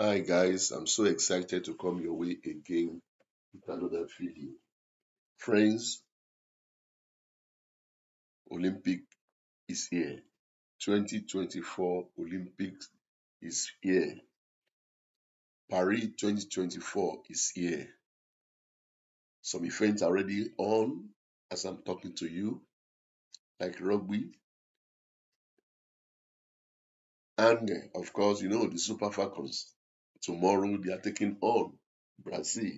Hi guys, I'm so excited to come your way again with another video. Friends, Olympic is here. 2024 Olympics is here. Paris 2024 is here. Some events are already on as I'm talking to you, like rugby. And of course, you know, the Super Falcons. Tomorrow they are taking on Brazil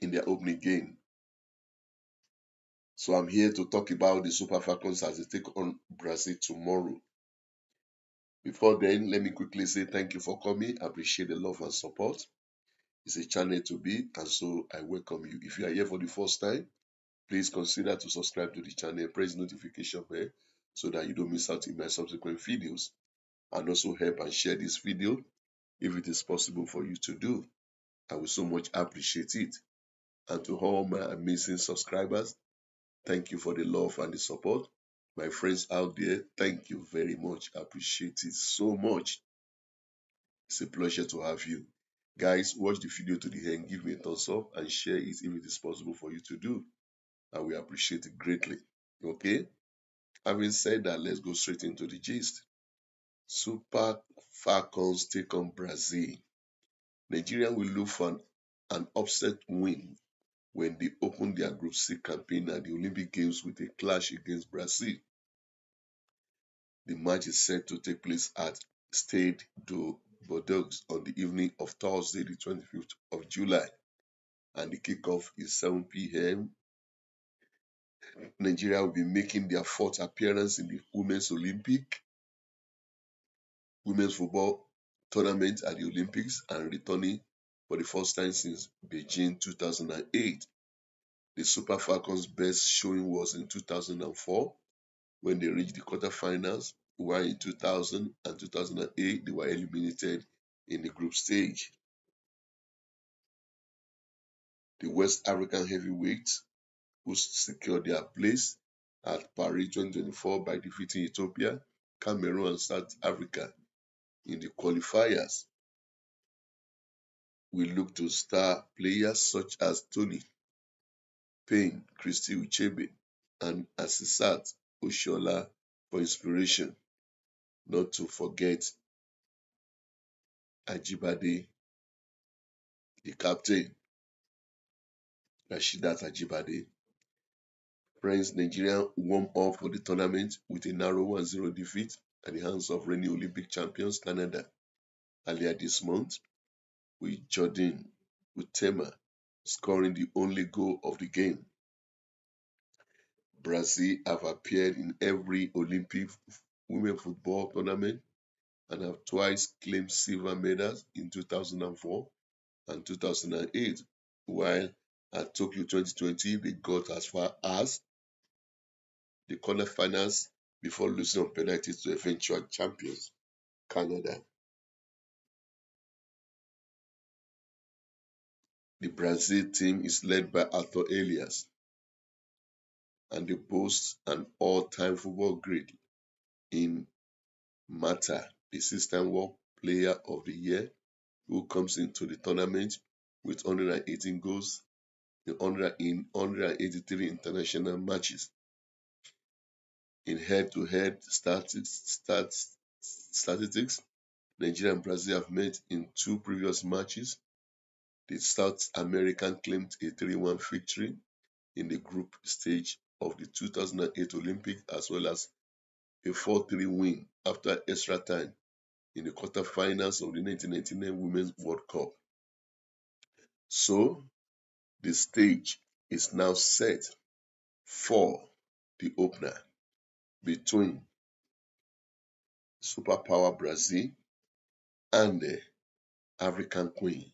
in their opening game. So I'm here to talk about the Super Falcons as they take on Brazil tomorrow. Before then, let me quickly say thank you for coming. I appreciate the love and support. It's a channel to be, and so I welcome you. If you are here for the first time, please consider to subscribe to the channel, press notification bell so that you don't miss out in my subsequent videos, and also help and share this video if it is possible for you to do. I will so much appreciate it. And to all my amazing subscribers, thank you for the love and the support. My friends out there, thank you very much. Appreciate it so much. It's a pleasure to have you. Guys, watch the video to the end, give me a thumbs up, and share it if it is possible for you to do. I will appreciate it greatly. Okay? Having said that, let's go straight into the gist. Super Falcons take on Brazil. Nigeria will look for an, an upset win when they open their Group C campaign at the Olympic Games with a clash against Brazil. The match is set to take place at Stade de Bordeaux on the evening of Thursday, the 25th of July, and the kickoff is 7 p.m. Nigeria will be making their fourth appearance in the Women's Olympic Women's Football Tournament at the Olympics and returning for the first time since Beijing 2008. The Super Falcons' best showing was in 2004 when they reached the quarterfinals, while in 2000 and 2008 they were eliminated in the group stage. The West African heavyweights, who secured their place at Paris 2024 by defeating Ethiopia, Cameroon, and South Africa in the qualifiers. We look to star players such as Tony Payne, Christy Uchebe, and Asisat Oshola for inspiration. Not to forget Ajibade, the captain, Rashidat Ajibade. Friends, Nigeria warm up for the tournament with a narrow 1-0 defeat at the hands of reigning Olympic champions Canada earlier this month, with Jordyn Huitema scoring the only goal of the game. Brazil have appeared in every Olympic women football tournament and have twice claimed silver medals in 2004 and 2008, while at Tokyo 2020 they got as far as the quarterfinals before losing on penalties to eventual champions, Canada. The Brazil team is led by Arthur Elias, and they boast an all-time football great in Marta, the six-time World Player of the Year, who comes into the tournament with 118 goals in 183 international matches. In head-to-head statistics, Nigeria and Brazil have met in two previous matches. The South American claimed a 3-1 victory in the group stage of the 2008 Olympics as well as a 4-3 win after extra time in the quarterfinals of the 1999 Women's World Cup. So, the stage is now set for the opener between superpower Brazil and the African Queen,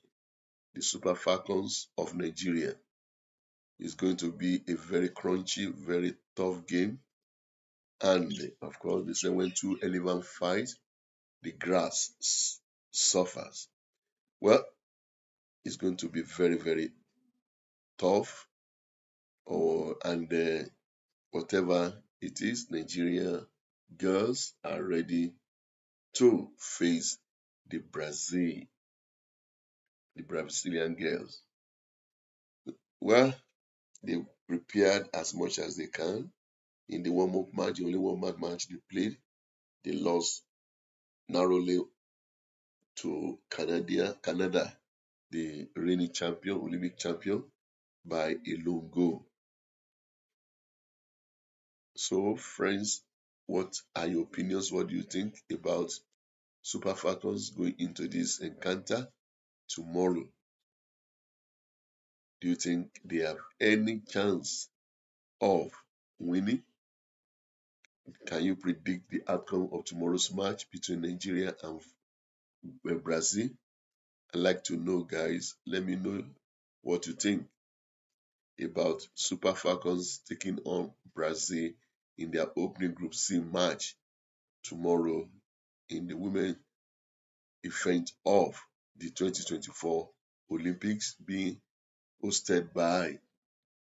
the Super Falcons of Nigeria. It's going to be a very crunchy, very tough game. And of course, they say when two elephants fight, the grass suffers. Well, it's going to be very, very tough. Or and uh, whatever it is, Nigeria girls are ready to face the Brazil, the Brazilian girls. Well, they prepared as much as they can. In the warm-up match, the only warm-up match they played, they lost narrowly to Canada, Canada, the reigning champion, Olympic champion, by a lone goal. So, friends, what are your opinions? What do you think about Super Falcons going into this encounter tomorrow? Do you think they have any chance of winning? Can you predict the outcome of tomorrow's match between Nigeria and Brazil? I'd like to know, guys. Let me know what you think about Super Falcons taking on Brazil in their opening Group C match tomorrow in the women event of the 2024 Olympics being hosted by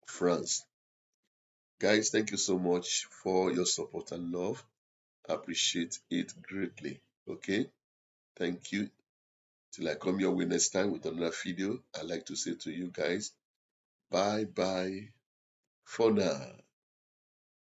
France. Guys, thank you so much for your support and love. I appreciate it greatly. Okay, thank you. Till I come your way next time with another video, I'd like to say to you guys, bye bye for now.